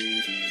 Mm-hmm.